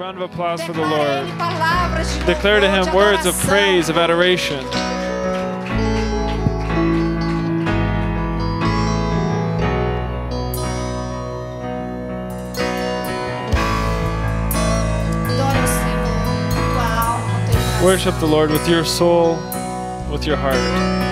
Round of applause for the Lord. Ele palavras de Declare to him words of praise, of adoration. Adore o Senhor com tua alma, com teu coração. Worship the Lord with your soul, with your heart.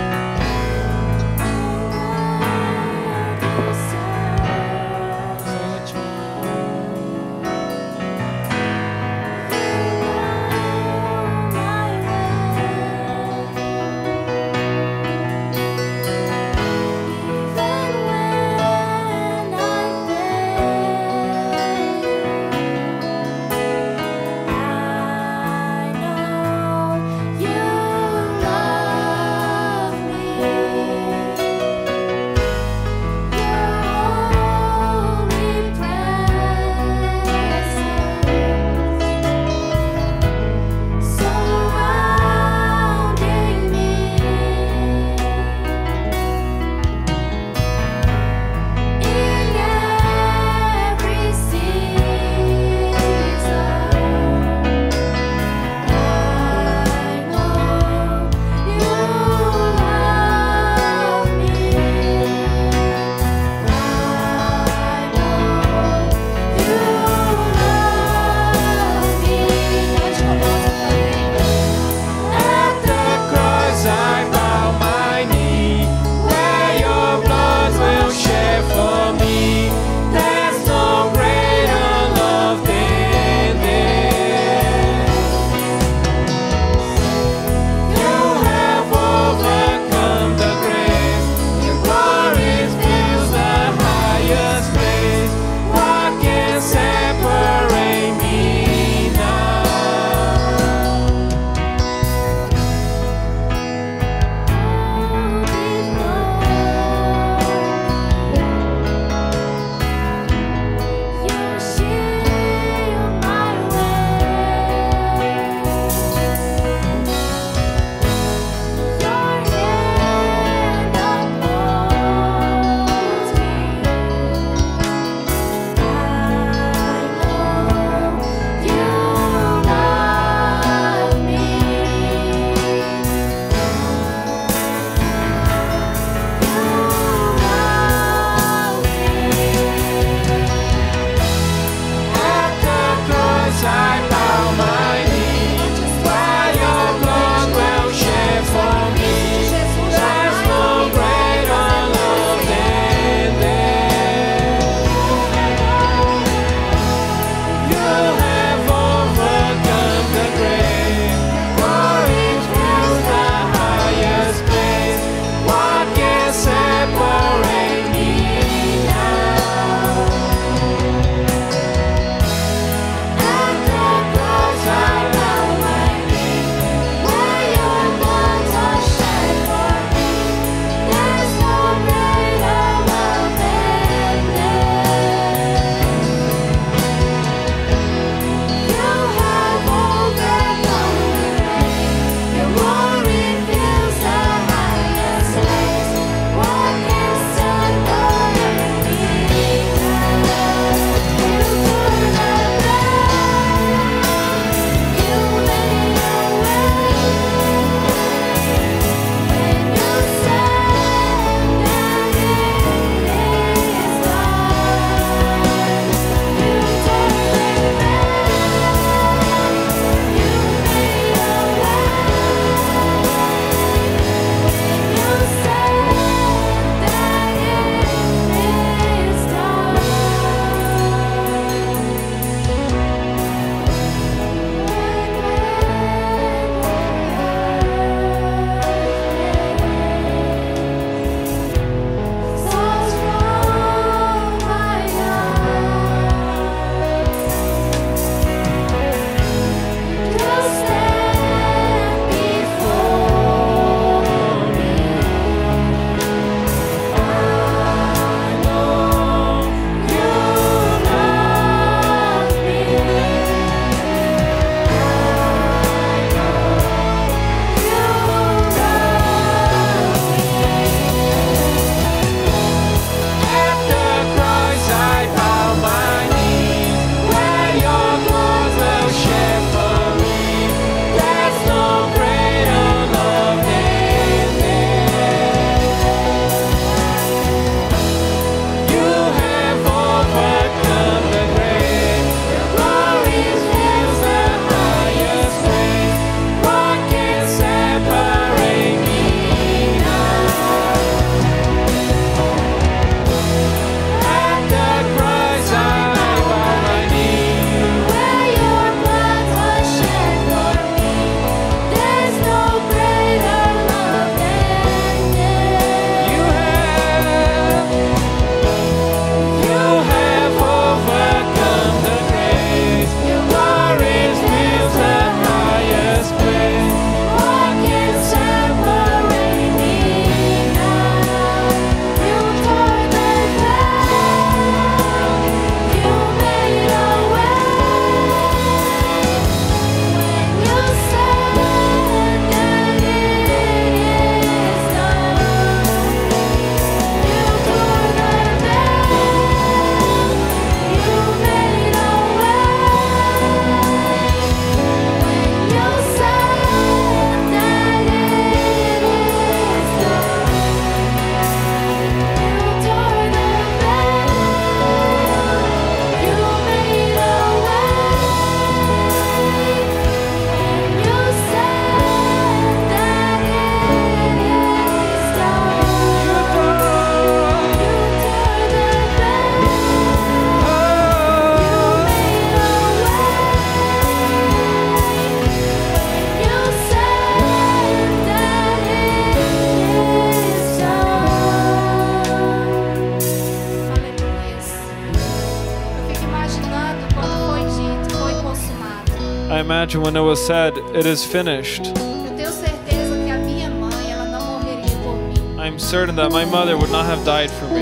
I imagine when it was said, It is finished. Eu tenho certeza que a minha mãe, ela não morreria por mim. I'm certain that my mother would not have died for me.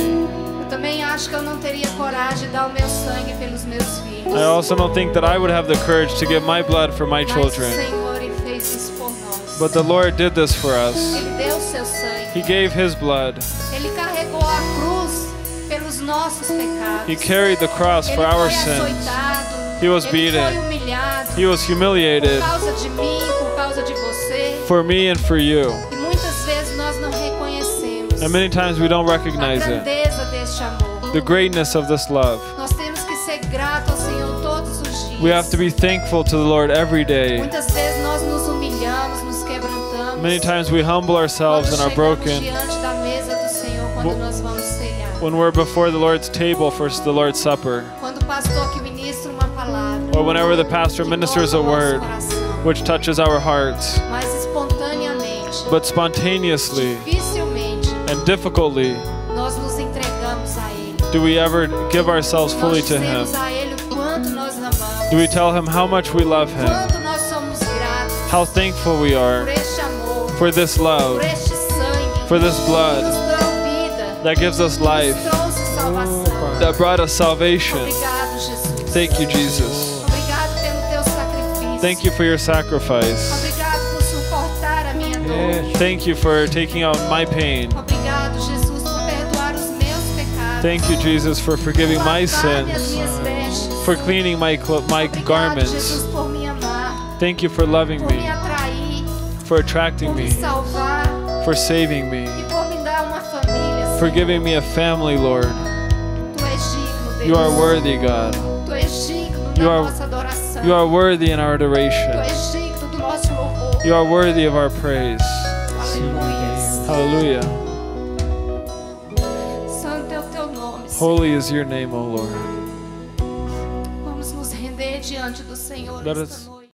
Eu também acho que eu não teria coragem de dar o meu sangue pelos meus filhos. I also don't think that I would have the courage to give my blood for my children. Senhor ele fez isso por nós. But the Lord did this for us. Ele deu o seu sangue. He gave His blood. Ele carregou a cruz pelos nossos pecados. He carried the cross for our sins. He was Ele beaten. foi humilhado. He was humiliated Por causa de mim, por causa de você. for me and for you. E muitas vezes nós não reconhecemos And many times we don't a recognize it. deste amor. The greatness of this love. Nós temos que ser gratos ao Senhor todos os dias. We have to be thankful to the Lord every day. Muitas vezes nós nos humilhamos, nos quebrantamos. Many times we humble ourselves and are broken diante da mesa do Senhor, quando nós vamos ceiar. when we're before the Lord's table for the Lord's Supper, Quando o pastor or whenever the pastor ministers a toca o nosso word which touches our hearts. But spontaneously and difficultly nós nos entregamos a Ele. do we ever give ourselves fully to Him. dizemos a Ele o quanto nós amamos. Do we tell Him how much we love Him, Quanto nós somos gratos how thankful we are for this love por este sangue for this blood nos deu vida, that gives us life, that brought us salvation? Thank you, Jesus. Thank you for your sacrifice. Obrigado por suportar a minha dor. Thank you for taking out my pain. Obrigado, Jesus, por perdoar os meus pecados. Thank you, Jesus, for forgiving my sins, for cleaning my my garments. Jesus, por me amar, Thank you for loving me for attracting me for saving me, por me dar uma família. for giving me a family, Lord. Tu és digno, Deus. You are worthy, God. Tu és digno You are-. You are worthy in our adoration. és digno do nosso louvor. You are worthy of our praise. Hallelujah. Santo é o teu nome, Senhor. Holy is your name, O Lord. Vamos nos render diante do Senhor Let us noite.